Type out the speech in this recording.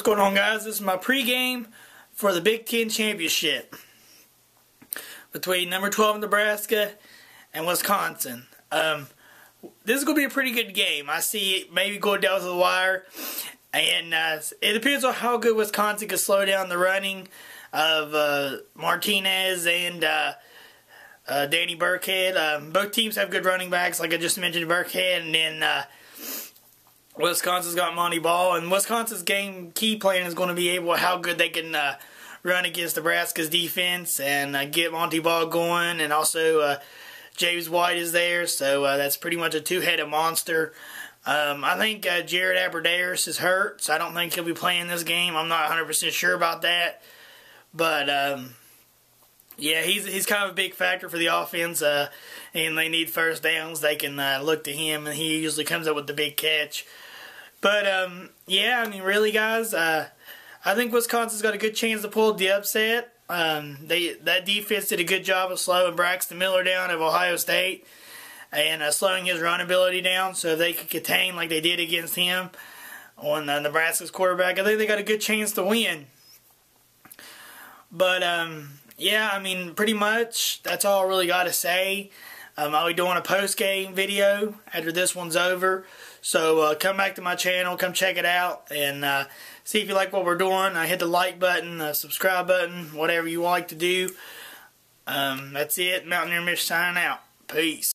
What's going on guys? This is my pregame for the Big Ten Championship between number 12 Nebraska and Wisconsin. Um, this is going to be a pretty good game. I see it maybe going down to the wire. And uh, it depends on how good Wisconsin can slow down the running of uh, Martinez and uh, uh Danny Burkhead. Um, both teams have good running backs, like I just mentioned, Burkhead, and then uh, Wisconsin's got Montee Ball, and Wisconsin's game key plan is going to be able how good they can uh, run against Nebraska's defense and uh, get Montee Ball going, and also uh, James White is there, so uh, that's pretty much a two-headed monster. Um, I think uh, Jared Abbrederis is hurt, so I don't think he'll be playing this game. I'm not 100% sure about that, but um, yeah, he's he's kind of a big factor for the offense, uh, and they need first downs. They can look to him, and he usually comes up with the big catch. But um, yeah, I mean, really, guys, uh, I think Wisconsin's got a good chance to pull the upset. Um, they that defense did a good job of slowing Braxton Miller down of Ohio State and uh, slowing his run ability down, so they could contain like they did against him on uh, Nebraska's quarterback. I think they got a good chance to win. But um, yeah, I mean, pretty much that's all I really got to say. Um, I'll be doing a post game video after this one's over. So uh, come back to my channel, come check it out, and uh, see if you like what we're doing. I hit the like button, the subscribe button, whatever you like to do. Um, that's it. Mountaineer Mitch signing out. Peace.